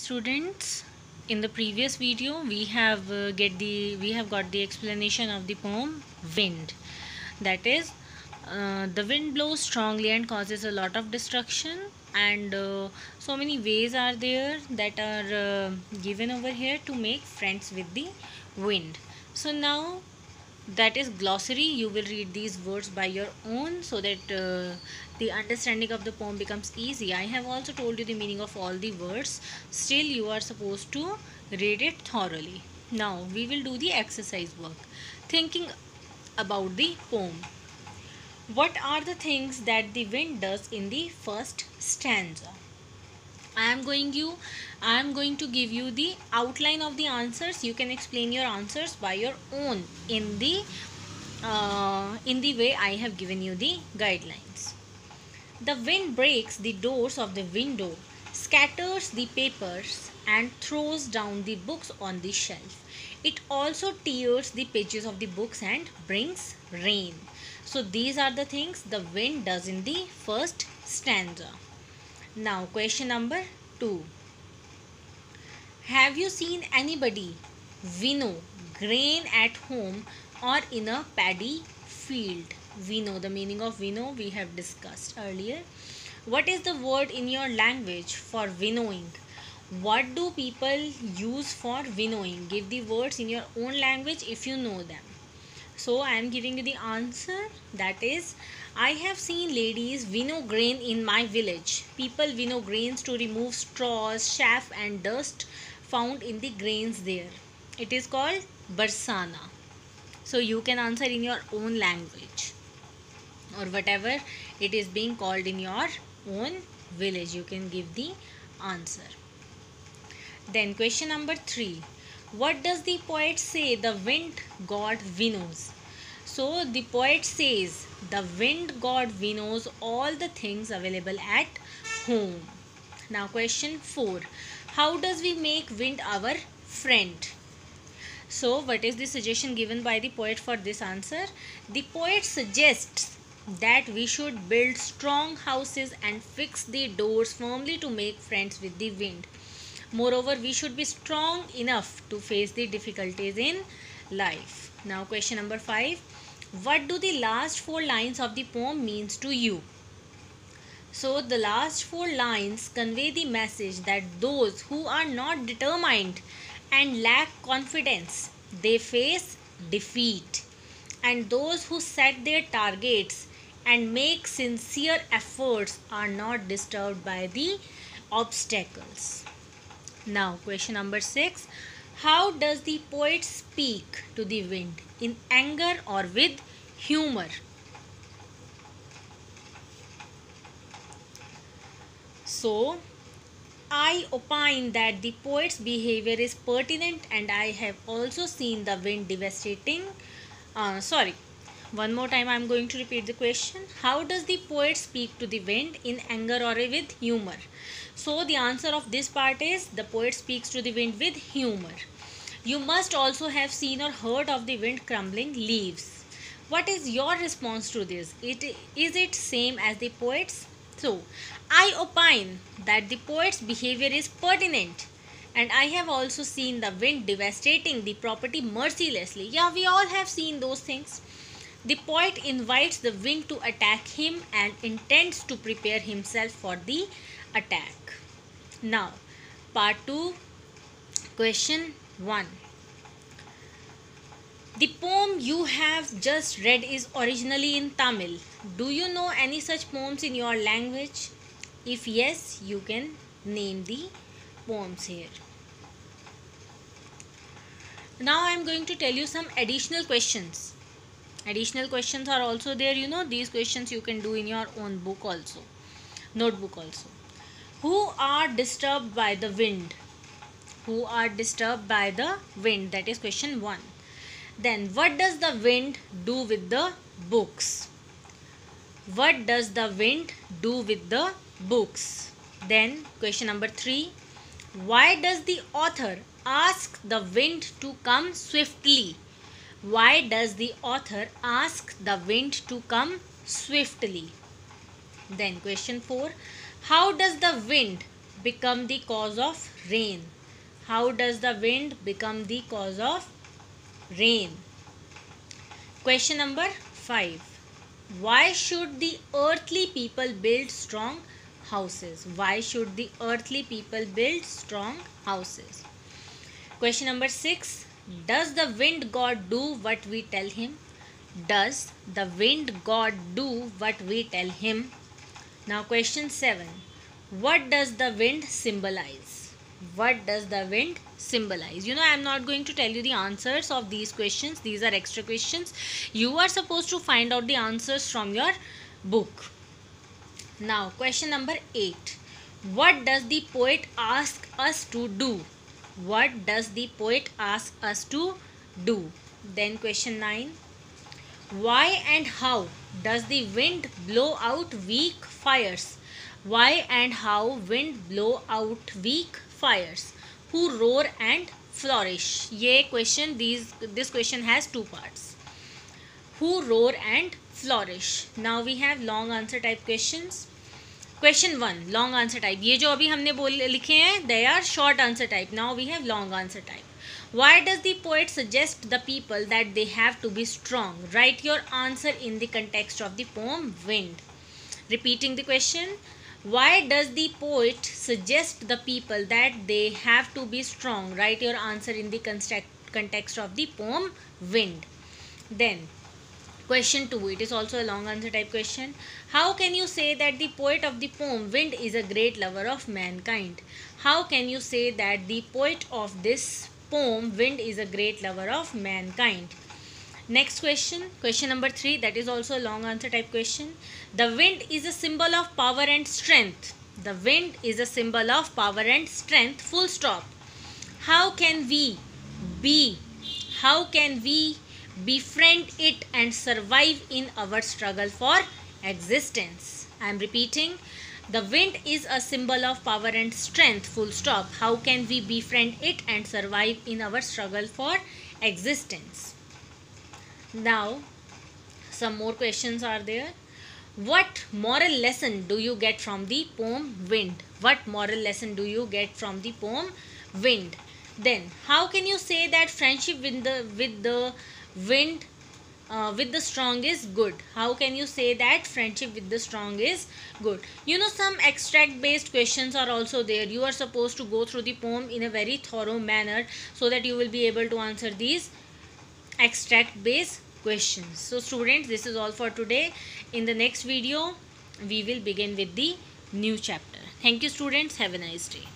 students in the previous video we have uh, get the we have got the explanation of the poem wind. That is uh, the wind blows strongly and causes a lot of destruction and uh, so many ways are there that are uh, given over here to make friends with the wind. So now that is glossary. You will read these words by your own so that uh, the understanding of the poem becomes easy. I have also told you the meaning of all the words. Still you are supposed to read it thoroughly. Now we will do the exercise work. Thinking about the poem. What are the things that the wind does in the first stanza i am going you i am going to give you the outline of the answers. You can explain your answers by your own in the uh, in the way i have given you the guidelines. The wind breaks the doors of the window scatters the papers and throws down the books on the shelf. It also tears the pages of the books and brings rain. So these are the things the wind does in the first stanza now question number 2 have you seen anybody winnow grain at home or in a paddy field? Winnow, the meaning of winnow we have discussed earlier. What is the word in your language for winnowing? What do people use for winnowing? Give the words in your own language if you know them. So I am giving you the answer that is I have seen ladies winnow grain in my village. People winnow grains to remove straws, chaff and dust found in the grains there. It is called barsana. So you can answer in your own language or whatever it is being called in your own village. You can give the answer. Then question number 3. What does the poet say? The wind god winnows? So the poet says the wind god winnows all the things available at home. Now question 4 how does we make wind our friend? So what is the suggestion given by the poet for this answer? The poet suggests that we should build strong houses and fix the doors firmly to make friends with the wind moreover we should be strong enough to face the difficulties in life now question number 5 what do the last four lines of the poem means to you so the last four lines convey the message that those who are not determined and lack confidence, they face defeat. And those who set their targets and make sincere efforts are not disturbed by the obstacles. Now, question number six How does the poet speak to the wind? In anger or with humor? So, I opine that the poet's behavior is pertinent and I have also seen the wind devastating. Uh, sorry, one more time I am going to repeat the question. How does the poet speak to the wind in anger or with humor? So the answer of this part is the poet speaks to the wind with humor. You must also have seen or heard of the wind crumbling leaves. What is your response to this? It, is it same as the poet's? So, I opine that the poet's behavior is pertinent and I have also seen the wind devastating the property mercilessly. Yeah, we all have seen those things. The poet invites the wind to attack him and intends to prepare himself for the attack. Now, part 2, question 1. The poem you have just read is originally in Tamil. Do you know any such poems in your language? If yes, you can name the poems here. Now I am going to tell you some additional questions. Additional questions are also there. You know, these questions you can do in your own book also. Notebook also. Who are disturbed by the wind? Who are disturbed by the wind? That is question 1. Then what does the wind do with the books? What does the wind do with the books. Then question number 3. Why does the author ask the wind to come swiftly? Why does the author ask the wind to come swiftly? Then question 4. How does the wind become the cause of rain? How does the wind become the cause of rain? Question number 5 why should the earthly people build strong houses? Why should the earthly people build strong houses? Question number 6 does the wind god do what we tell him? Does the wind god do what we tell him? Now question 7 what does the wind symbolize? What does the wind symbolize? You know i am not going to tell you the answers of these questions. These are extra questions. You are supposed to find out the answers from your book. Now question number 8 what does the poet ask us to do what does the poet ask us to do? Then question 9 why and how does the wind blow out weak fires? Why and how wind blow out weak fires? Who roar and flourish? Ye question these this question has two parts. Who roar and flourish? Now we have long answer type questions question one long answer type ये जो अभी हमने बोल लिखे हैं they are short answer type now we have long answer type Why does the poet suggest the people that they have to be strong? Write your answer in the context of the poem Wind. Repeating the question. Why does the poet suggest the people that they have to be strong? Write your answer in the context of the poem Wind. Then Question 2. It is also a long answer type question. How can you say that the poet of the poem Wind is a great lover of mankind? How can you say that the poet of this poem Wind is a great lover of mankind. Next question, question number 3 that is also a long answer type question. The wind is a symbol of power and strength. The wind is a symbol of power and strength full stop. How can we be, how can we befriend it and survive in our struggle for existence? I am repeating the wind is a symbol of power and strength, full stop. How can we befriend it and survive in our struggle for existence? Now, some more questions are there. What moral lesson do you get from the poem Wind? What moral lesson do you get from the poem Wind? Then, how can you say that friendship with the, with the wind uh, with the strong is good. How can you say that? Friendship with the strong is good. You know some extract based questions are also there. You are supposed to go through the poem in a very thorough manner so that you will be able to answer these extract based questions. So students this is all for today. In the next video we will begin with the new chapter. Thank you students. Have a nice day